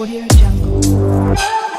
Audio Jungle.